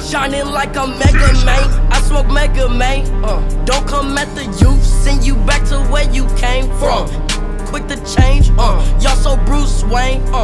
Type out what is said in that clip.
Shine, shining like a mega man. I smoke mega man. Uh, don't come at the youth, send you back to where you came from. Quick to change, uh, y'all so Bruce Wayne. Uh.